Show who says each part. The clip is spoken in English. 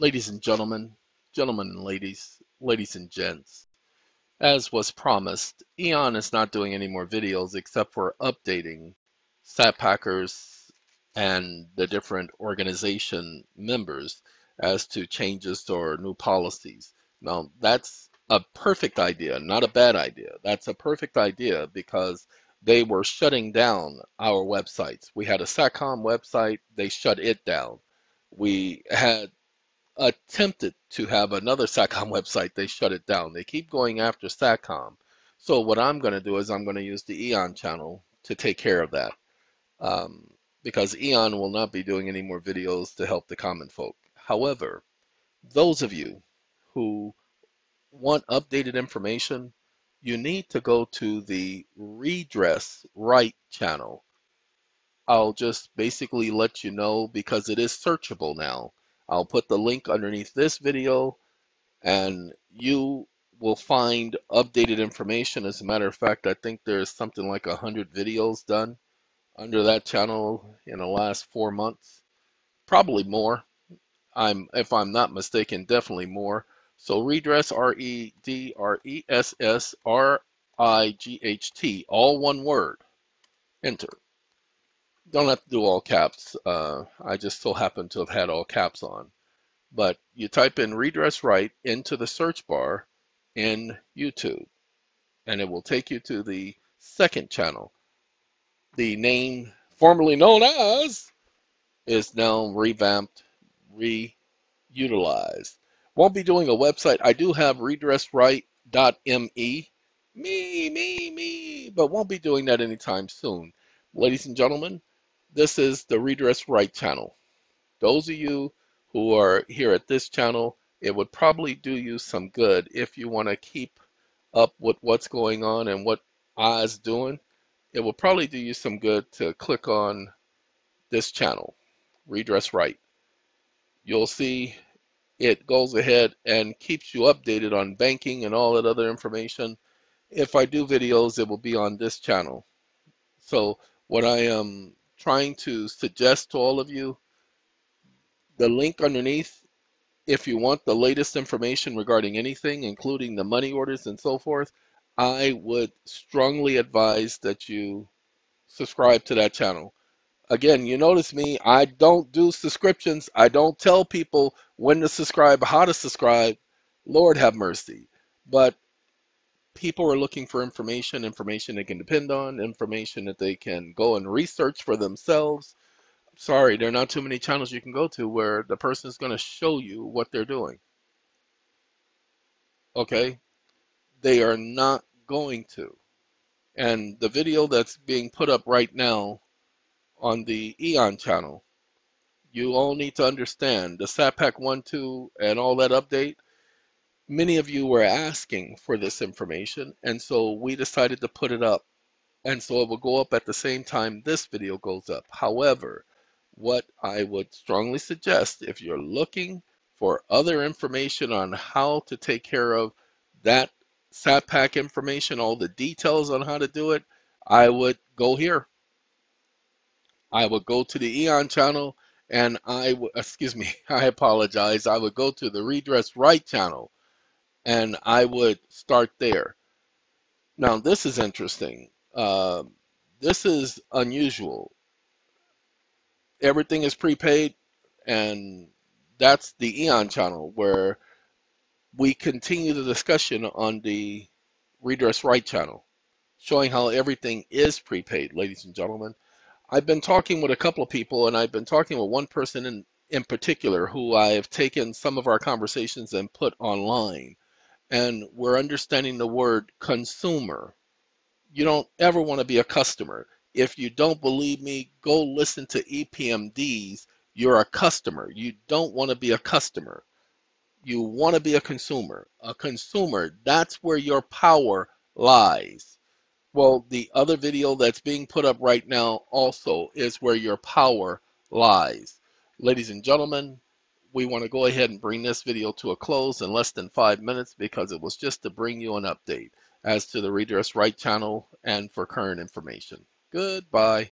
Speaker 1: Ladies and gentlemen, gentlemen and ladies, ladies and gents, as was promised, Eon is not doing any more videos except for updating SatPackers and the different organization members as to changes or new policies. Now, that's a perfect idea, not a bad idea. That's a perfect idea because they were shutting down our websites. We had a SATCOM website, they shut it down. We had attempted to have another SATCOM website, they shut it down. They keep going after SATCOM. So what I'm going to do is I'm going to use the Eon channel to take care of that. Um, because Eon will not be doing any more videos to help the common folk. However, those of you who want updated information, you need to go to the Redress Right channel. I'll just basically let you know because it is searchable now. I'll put the link underneath this video and you will find updated information. As a matter of fact, I think there's something like a hundred videos done under that channel in the last four months. Probably more. I'm if I'm not mistaken, definitely more. So redress R E D R E S S R I G H T, all one word. Enter don't have to do all caps. Uh, I just so happen to have had all caps on. But you type in redress right into the search bar in YouTube, and it will take you to the second channel. The name formerly known as is now revamped, reutilized. Won't be doing a website. I do have redressright.me, me, me, me, but won't be doing that anytime soon. Ladies and gentlemen, this is the Redress Right channel. Those of you who are here at this channel, it would probably do you some good if you want to keep up with what's going on and what ah I's doing. It will probably do you some good to click on this channel, Redress Right. You'll see it goes ahead and keeps you updated on banking and all that other information. If I do videos, it will be on this channel. So what I am trying to suggest to all of you the link underneath if you want the latest information regarding anything, including the money orders and so forth, I would strongly advise that you subscribe to that channel. Again, you notice me, I don't do subscriptions. I don't tell people when to subscribe, how to subscribe. Lord have mercy. But people are looking for information, information they can depend on, information that they can go and research for themselves. Sorry, there are not too many channels you can go to where the person is going to show you what they're doing. Okay? They are not going to. And the video that's being put up right now on the Eon channel, you all need to understand the SatPack 1, 2, and all that update many of you were asking for this information, and so we decided to put it up. And so it will go up at the same time this video goes up. However, what I would strongly suggest if you're looking for other information on how to take care of that SatPack information, all the details on how to do it, I would go here. I would go to the Eon channel and I excuse me, I apologize. I would go to the Redress Right channel and I would start there. Now, this is interesting. Uh, this is unusual. Everything is prepaid, and that's the Eon channel where we continue the discussion on the Redress Right channel, showing how everything is prepaid, ladies and gentlemen. I've been talking with a couple of people, and I've been talking with one person in, in particular who I have taken some of our conversations and put online and we're understanding the word consumer. You don't ever want to be a customer. If you don't believe me, go listen to EPMDs. You're a customer. You don't want to be a customer. You want to be a consumer. A consumer, that's where your power lies. Well, the other video that's being put up right now also is where your power lies. Ladies and gentlemen, we want to go ahead and bring this video to a close in less than five minutes because it was just to bring you an update as to the Redress Right channel and for current information. Goodbye.